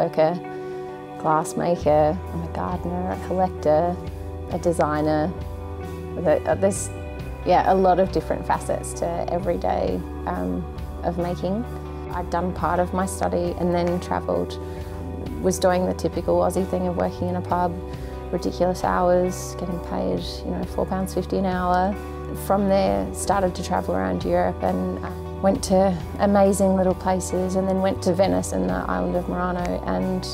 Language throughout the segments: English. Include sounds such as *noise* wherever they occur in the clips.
worker, glass maker, I'm a gardener, a collector, a designer. Uh, there's yeah, a lot of different facets to every day um, of making. I'd done part of my study and then travelled, was doing the typical Aussie thing of working in a pub, ridiculous hours, getting paid, you know, £4.50 an hour. From there, started to travel around Europe and uh, went to amazing little places and then went to Venice and the island of Murano and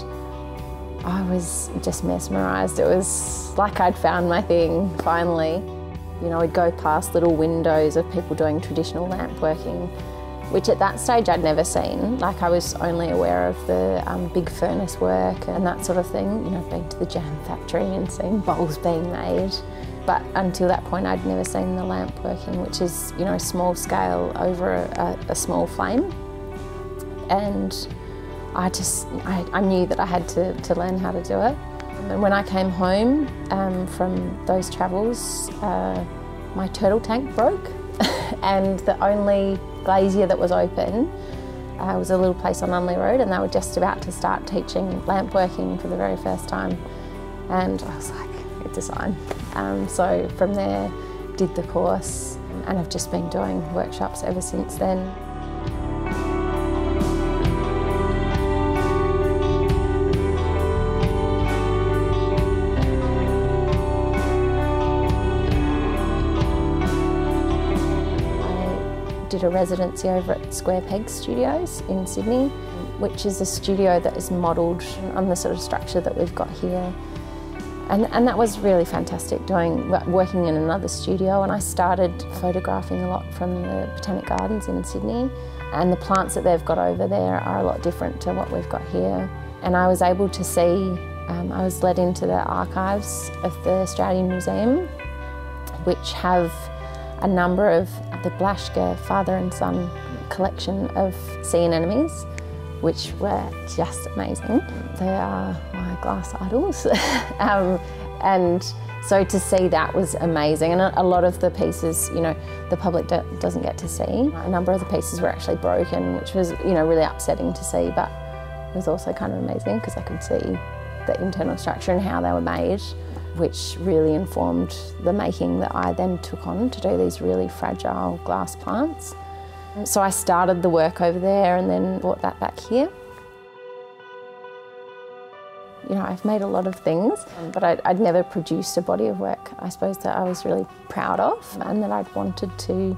I was just mesmerised. It was like I'd found my thing finally. You know, we'd go past little windows of people doing traditional lamp working, which at that stage I'd never seen. Like I was only aware of the um, big furnace work and that sort of thing. You know, I'd been to the jam factory and seen bowls being made. But until that point, I'd never seen the lamp working, which is, you know, small scale over a, a small flame. And I just, I, I, knew that I had to, to learn how to do it. And when I came home um, from those travels, uh, my turtle tank broke *laughs* and the only glazier that was open uh, was a little place on Unley Road and they were just about to start teaching lamp working for the very first time. And I was like, a. Um, so from there, did the course and I've just been doing workshops ever since then. did a residency over at Square Peg Studios in Sydney, which is a studio that is modelled on the sort of structure that we've got here. And, and that was really fantastic doing working in another studio. And I started photographing a lot from the Botanic Gardens in Sydney. And the plants that they've got over there are a lot different to what we've got here. And I was able to see um, I was led into the archives of the Australian Museum which have a number of the Blaschka father and son collection of sea anemones, which were just amazing. They are my glass idols. *laughs* um, and so to see that was amazing. And a, lot of the pieces, you know, the public do doesn't get to see. A number of the pieces were actually broken, which was, you know, really upsetting to see, but it was also kind of amazing because I could see the internal structure and how they were made which really informed the making that I then took on to do these really fragile glass plants. So I started the work over there and then brought that back here. You know, I've made a lot of things, but I'd, I'd, never produced a body of work, I suppose, that I was really proud of and that I'd wanted to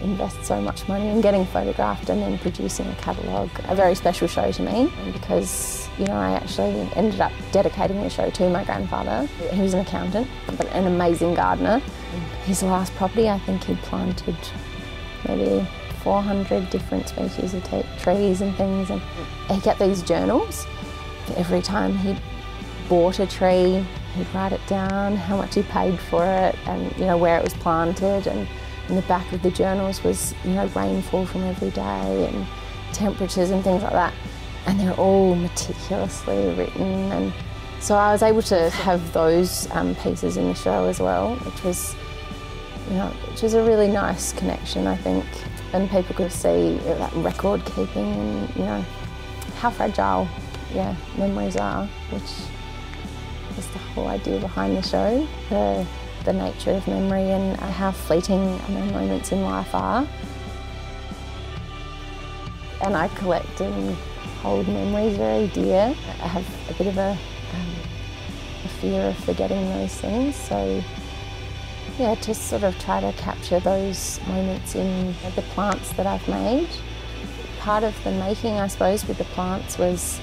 invest so much money in getting photographed and then producing a catalogue. A very special show to me because, you know, I actually ended up dedicating the show to my grandfather, who was an accountant, but an amazing gardener. His last property, I think he planted maybe 400 different species of trees and things and he kept these journals. Every time he bought a tree, he'd write it down, how much he paid for it and, you know, where it was planted and in the back of the journals was, you know, rainfall from every day and temperatures and things like that. And they're all meticulously written. And so I was able to have those um, pieces in the show as well, which was, you know, which is a really nice connection, I think. And people could see that record keeping and, you know, how fragile, yeah, memories are, which is the whole idea behind the show. The, the nature of memory and how fleeting moments in life are. And I collect and hold memories very dear. I have a bit of a, um, a fear of forgetting those things, so yeah, to sort of try to capture those moments in the plants that I've made. Part of the making, I suppose, with the plants was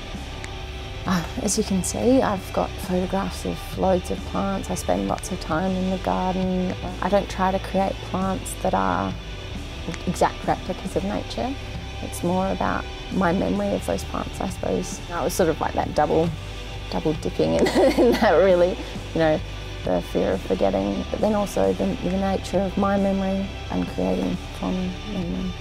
uh, as you can see, I've got photographs of loads of plants. I spend lots of time in the garden. I don't try to create plants that are exact replicas of nature. It's more about my memory of those plants, I suppose. I was sort of like that double, double dipping in, *laughs* in that really, you know, the fear of forgetting, but then also the, the nature of my memory and creating from memory.